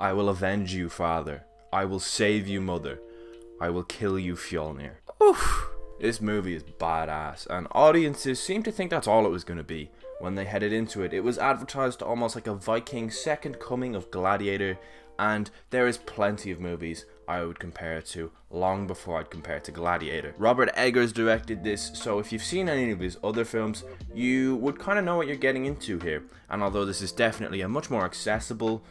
I will avenge you, father. I will save you, mother. I will kill you, Fjolnir. Oof. This movie is badass, and audiences seem to think that's all it was going to be when they headed into it. It was advertised almost like a Viking second coming of Gladiator, and there is plenty of movies I would compare it to long before I'd compare it to Gladiator. Robert Eggers directed this, so if you've seen any of his other films, you would kind of know what you're getting into here. And although this is definitely a much more accessible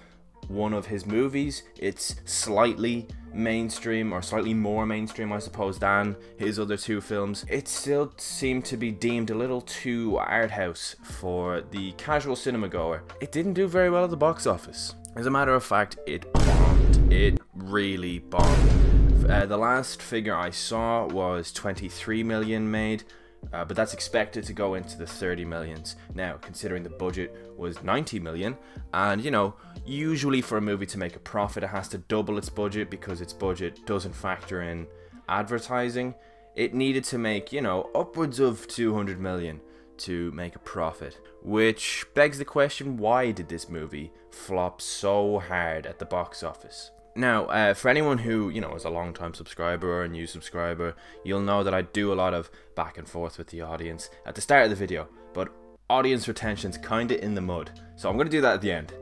one of his movies. It's slightly mainstream or slightly more mainstream, I suppose, than his other two films. It still seemed to be deemed a little too art house for the casual cinema goer. It didn't do very well at the box office. As a matter of fact, it bombed. It really bombed. Uh, the last figure I saw was 23 million made, uh, but that's expected to go into the 30 millions. Now, considering the budget was 90 million, and you know, usually for a movie to make a profit, it has to double its budget because its budget doesn't factor in advertising. It needed to make, you know, upwards of 200 million to make a profit. Which begs the question why did this movie flop so hard at the box office? Now, uh, for anyone who, you know, is a long time subscriber or a new subscriber, you'll know that I do a lot of back and forth with the audience at the start of the video, but audience retention's kinda in the mud. So I'm gonna do that at the end.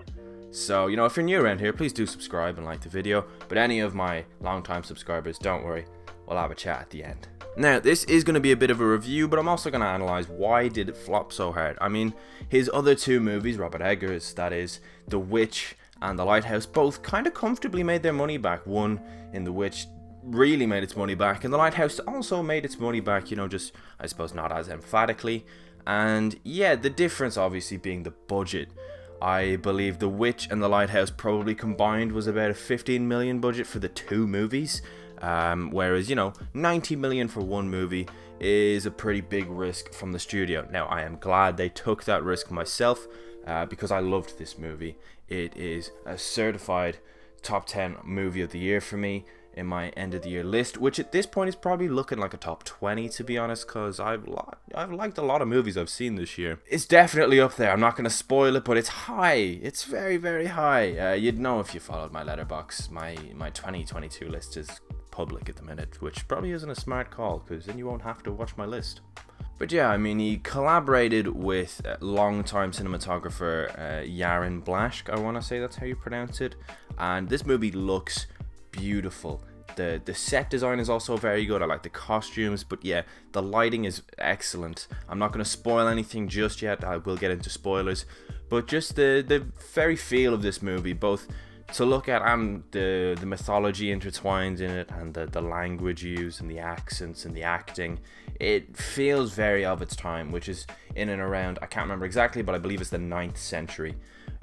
So, you know, if you're new around here, please do subscribe and like the video, but any of my long time subscribers, don't worry, we'll have a chat at the end. Now, this is going to be a bit of a review, but I'm also going to analyze why did it flop so hard. I mean, his other two movies, Robert Eggers, that is, The Witch and The Lighthouse both kind of comfortably made their money back. One in The Witch really made its money back, and The Lighthouse also made its money back, you know, just, I suppose, not as emphatically. And yeah, the difference obviously being the budget. I believe The Witch and The Lighthouse probably combined was about a 15 million budget for the two movies. Um, whereas, you know, 90 million for one movie is a pretty big risk from the studio. Now, I am glad they took that risk myself uh, because I loved this movie. It is a certified top 10 movie of the year for me in my end of the year list, which at this point is probably looking like a top 20 to be honest, because I've li I've liked a lot of movies I've seen this year. It's definitely up there. I'm not going to spoil it, but it's high. It's very very high. Uh, you'd know if you followed my Letterboxd. My my 2022 list is public at the minute, which probably isn't a smart call because then you won't have to watch my list. But yeah, I mean, he collaborated with uh, longtime cinematographer uh, Yaron Blaschke, I want to say that's how you pronounce it. And this movie looks beautiful. The, the set design is also very good. I like the costumes, but yeah, the lighting is excellent. I'm not going to spoil anything just yet. I will get into spoilers, but just the the very feel of this movie, both to look at and the the mythology intertwined in it and the, the language used and the accents and the acting it feels very of its time which is in and around i can't remember exactly but i believe it's the 9th century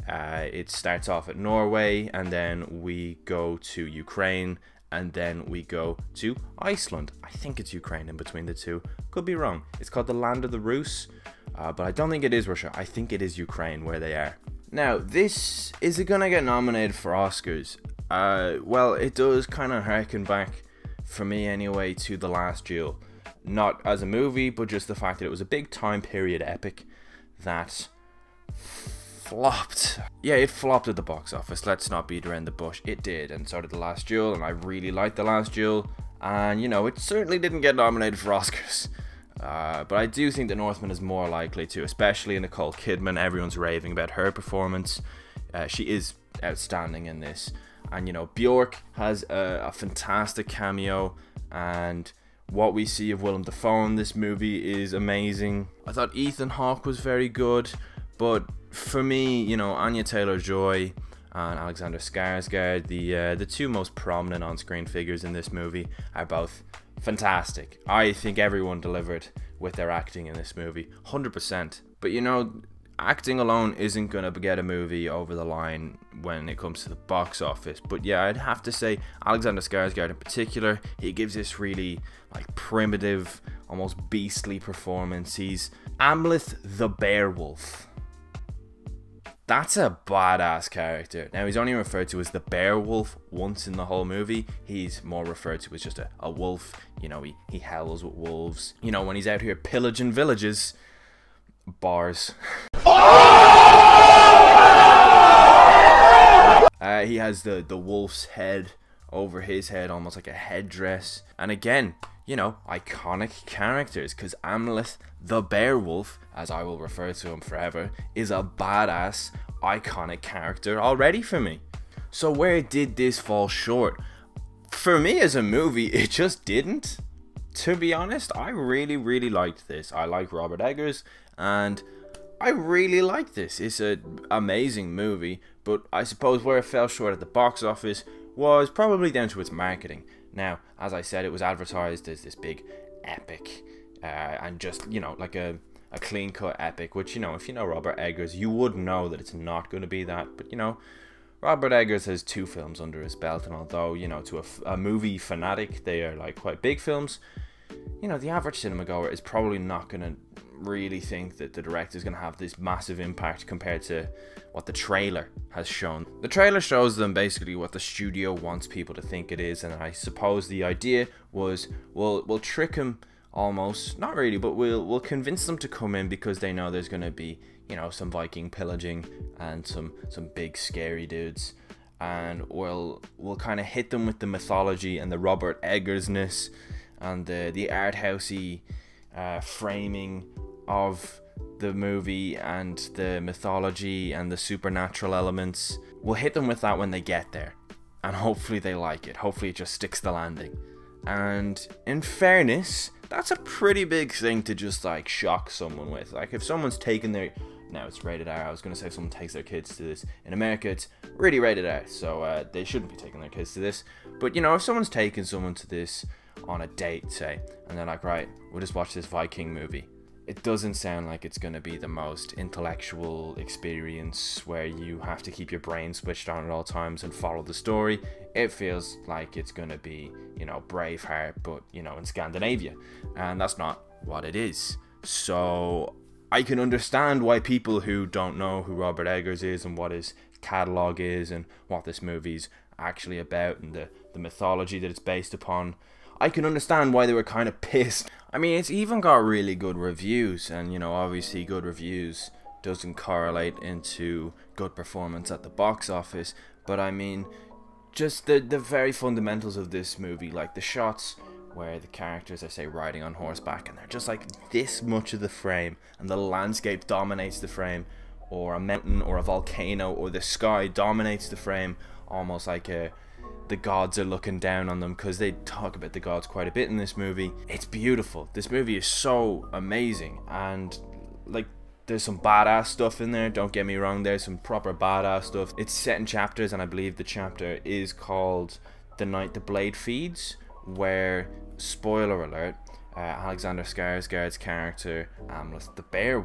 uh, it starts off at Norway, and then we go to Ukraine, and then we go to Iceland. I think it's Ukraine in between the two. Could be wrong. It's called the Land of the Rus, uh, but I don't think it is Russia. I think it is Ukraine where they are. Now, this is it gonna get nominated for Oscars? Uh, well, it does kind of harken back, for me anyway, to The Last Duel. Not as a movie, but just the fact that it was a big time period epic that flopped. Yeah, it flopped at the box office. Let's not beat around the bush. It did, and so did The Last Duel, and I really liked The Last Duel. And, you know, it certainly didn't get nominated for Oscars. Uh, but I do think the Northman is more likely to, especially Nicole Kidman. Everyone's raving about her performance. Uh, she is outstanding in this. And, you know, Bjork has a, a fantastic cameo. And what we see of Willem Dafoe in this movie is amazing. I thought Ethan Hawke was very good. But for me, you know, Anya Taylor Joy and Alexander Skarsgård, the uh, the two most prominent on-screen figures in this movie, are both fantastic. I think everyone delivered with their acting in this movie, 100%. But you know, acting alone isn't going to get a movie over the line when it comes to the box office. But yeah, I'd have to say Alexander Skarsgård in particular, he gives this really like primitive, almost beastly performance. He's Amleth the Bear Wolf that's a badass character. Now, he's only referred to as the bear wolf once in the whole movie. He's more referred to as just a, a wolf. You know, he, he howls with wolves. You know, when he's out here pillaging villages, bars. uh, he has the the wolf's head over his head, almost like a headdress. And again, you know, iconic characters because Amleth the Bear Wolf, as I will refer to him forever, is a badass, iconic character already for me. So where did this fall short? For me as a movie, it just didn't. To be honest, I really, really liked this. I like Robert Eggers, and I really like this. It's an amazing movie, but I suppose where it fell short at the box office was probably down to its marketing. Now, as I said, it was advertised as this big epic uh, and just, you know, like a, a clean cut epic, which, you know, if you know Robert Eggers, you would know that it's not going to be that. But, you know, Robert Eggers has two films under his belt, and although, you know, to a, a movie fanatic, they are like quite big films, you know, the average cinema goer is probably not going to really think that the director is going to have this massive impact compared to what the trailer has shown. The trailer shows them basically what the studio wants people to think it is, and I suppose the idea was we'll we'll trick them almost, not really, but we'll we'll convince them to come in because they know there's going to be you know some Viking pillaging and some some big scary dudes. And we'll we'll kind of hit them with the mythology and the Robert Eggersness and the the art housey uh, framing of the movie and the mythology and the supernatural elements. We'll hit them with that when they get there. And hopefully they like it. Hopefully it just sticks the landing. And in fairness, that's a pretty big thing to just like shock someone with. Like if someone's taken their now it's rated R. I was gonna say if someone takes their kids to this. In America, it's really rated R, so uh, they shouldn't be taking their kids to this. But you know, if someone's taking someone to this on a date, say, and they're like, right, we'll just watch this Viking movie it doesn't sound like it's going to be the most intellectual experience where you have to keep your brain switched on at all times and follow the story. It feels like it's going to be, you know, Braveheart, but, you know, in Scandinavia. And that's not what it is. So I can understand why people who don't know who Robert Eggers is and what his catalogue is and what this movie's actually about and the, the mythology that it's based upon I can understand why they were kind of pissed. I mean, it's even got really good reviews, and you know, obviously, good reviews doesn't correlate into good performance at the box office. But I mean, just the the very fundamentals of this movie, like the shots where the characters are say riding on horseback, and they're just like this much of the frame, and the landscape dominates the frame, or a mountain, or a volcano, or the sky dominates the frame, almost like a the gods are looking down on them because they talk about the gods quite a bit in this movie. It's beautiful. This movie is so amazing and like there's some badass stuff in there. Don't get me wrong. There's some proper badass stuff. It's set in chapters, and I believe the chapter is called "The Night the Blade Feeds," where spoiler alert. Uh, Alexander Skarsgård's character, Amleth the Bear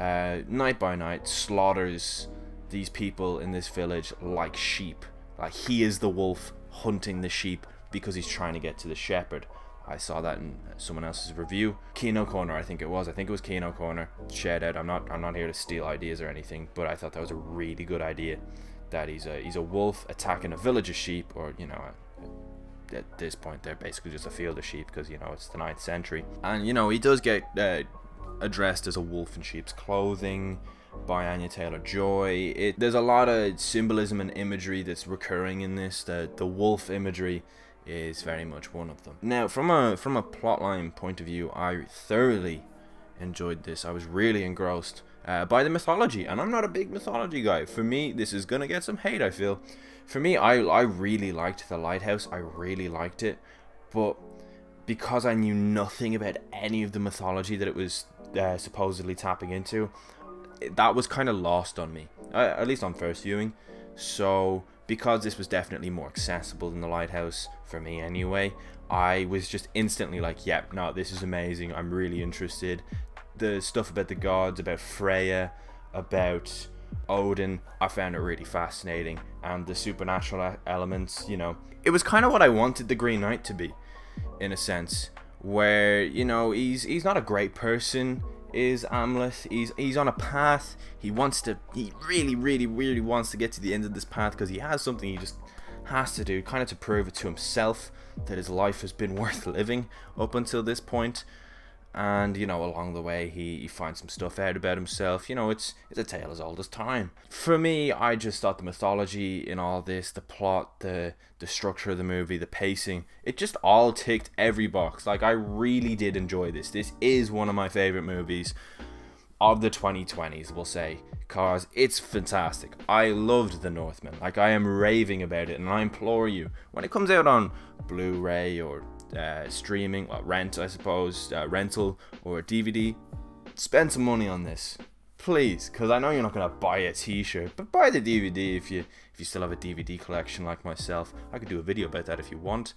uh, night by night slaughters these people in this village like sheep like he is the wolf hunting the sheep because he's trying to get to the shepherd. I saw that in someone else's review. Kino Corner, I think it was. I think it was Kino Corner. Shout out. I'm not. I'm not here to steal ideas or anything, but I thought that was a really good idea. That he's a he's a wolf attacking a village of sheep, or you know, at this point they're basically just a field of sheep because you know it's the ninth century. And you know he does get uh, addressed as a wolf in sheep's clothing by Anya Taylor Joy. It there's a lot of symbolism and imagery that's recurring in this. The the wolf imagery is very much one of them. Now, from a from a plotline point of view, I thoroughly enjoyed this. I was really engrossed uh, by the mythology, and I'm not a big mythology guy. For me, this is gonna get some hate. I feel. For me, I I really liked the lighthouse. I really liked it, but because I knew nothing about any of the mythology that it was uh, supposedly tapping into, that was kind of lost on me, at least on first viewing. So because this was definitely more accessible than the lighthouse for me anyway, I was just instantly like, yep, yeah, no, this is amazing. I'm really interested. The stuff about the gods, about Freya, about Odin, I found it really fascinating. And the supernatural elements, you know, it was kind of what I wanted the Green Knight to be, in a sense, where you know he's he's not a great person is Amleth. He's he's on a path. He wants to. He really, really, really wants to get to the end of this path because he has something he just has to do, kind of to prove it to himself that his life has been worth living up until this point. And you know along the way he, he finds some stuff out about himself. You know it's it's a tale as old as time. For me i just thought the mythology in all this the plot the the structure of the movie the pacing it just all ticked every box. Like i really did enjoy this. This is one of my favorite movies of the 2020s we'll say because it's fantastic. I loved the northman. Like i am raving about it and i implore you when it comes out on blu-ray or uh, streaming, rent, I suppose, uh, rental or a DVD, spend some money on this, please. Because I know you're not gonna buy a T-shirt, but buy the DVD if you if you still have a DVD collection like myself. I could do a video about that if you want.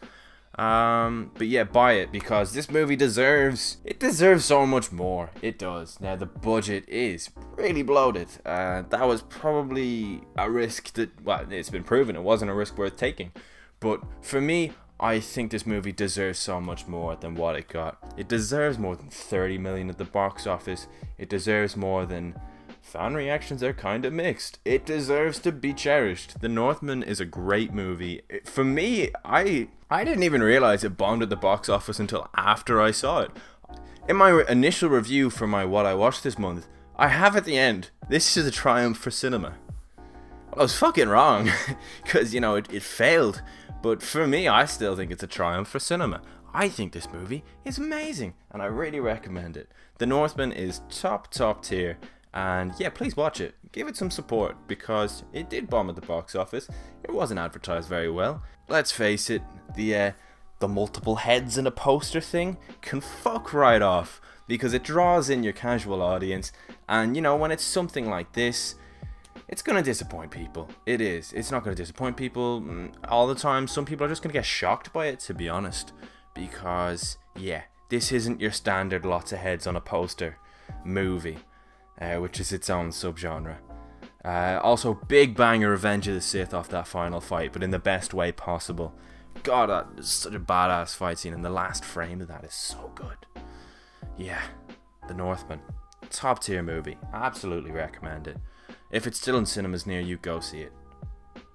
Um, but yeah, buy it because this movie deserves it deserves so much more. It does. Now the budget is really bloated. Uh, that was probably a risk that well, it's been proven it wasn't a risk worth taking. But for me, I think this movie deserves so much more than what it got. It deserves more than 30 million at the box office. It deserves more than fan reactions are kind of mixed. It deserves to be cherished. The Northman is a great movie. For me, I I didn't even realize it bombed at the box office until after I saw it. In my initial review for my what I watched this month, I have at the end, this is a triumph for cinema. I was fucking wrong, because, you know, it, it failed but for me, I still think it's a triumph for cinema. I think this movie is amazing, and I really recommend it. The Northman is top, top tier, and yeah, please watch it. Give it some support, because it did bomb at the box office. It wasn't advertised very well. Let's face it, the, uh, the multiple heads in a poster thing can fuck right off, because it draws in your casual audience, and you know, when it's something like this, it's to disappoint people. It is. It's not to disappoint people mm, all the time. Some people are just to get shocked by it, to be honest. Because, yeah, this isn't your standard lots of heads on a poster movie, uh, which is its own subgenre. Uh, also, big banger Revenge of the Sith off that final fight, but in the best way possible. God, that is such a badass fight scene, and the last frame of that is so good. Yeah, The Northman. Top tier movie. Absolutely recommend it. If it's still in cinemas near you, go see it.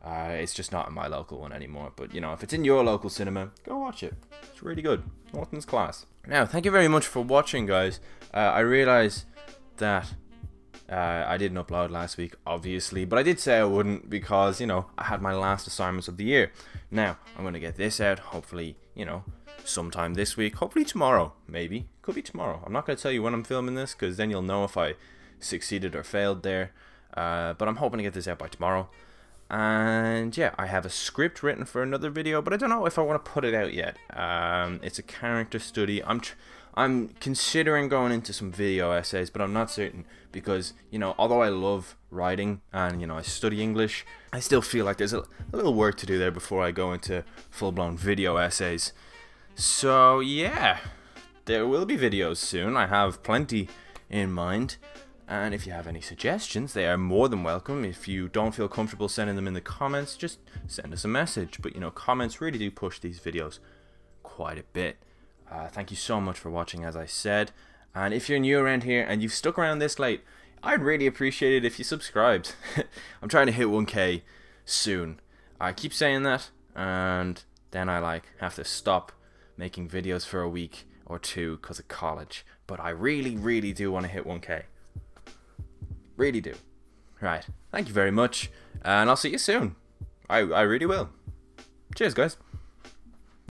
Uh, it's just not in my local one anymore. But, you know, if it's in your local cinema, go watch it. It's really good. Northman's class. Now, thank you very much for watching, guys. Uh, I realize that uh, I didn't upload last week, obviously, but I did say I wouldn't because, you know, I had my last assignments of the year. Now, I'm going to get this out, hopefully, you know, sometime this week, hopefully tomorrow, maybe. Could be tomorrow. I'm not going to tell you when I'm filming this because then you'll know if I succeeded or failed there. Uh, but I'm hoping to get this out by tomorrow. And yeah, I have a script written for another video, but I don't know if I want to put it out yet. Um, it's a character study. I'm I'm considering going into some video essays, but I'm not certain because you know, although I love writing and you know I study English, I still feel like there's a, a little work to do there before I go into full-blown video essays. So yeah, there will be videos soon. I have plenty in mind. And if you have any suggestions, they are more than welcome. If you don't feel comfortable sending them in the comments, just send us a message. But you know, comments really do push these videos quite a bit. Uh, thank you so much for watching, as I said. And if you're new around here and you've stuck around this late, I'd really appreciate it if you subscribed. I'm trying to hit 1k soon. I keep saying that, and then I like have to stop making videos for a week or two because of college. But I really, really do want to hit 1k. Really do. Right. Thank you very much. And I'll see you soon. I, I really will. Cheers, guys.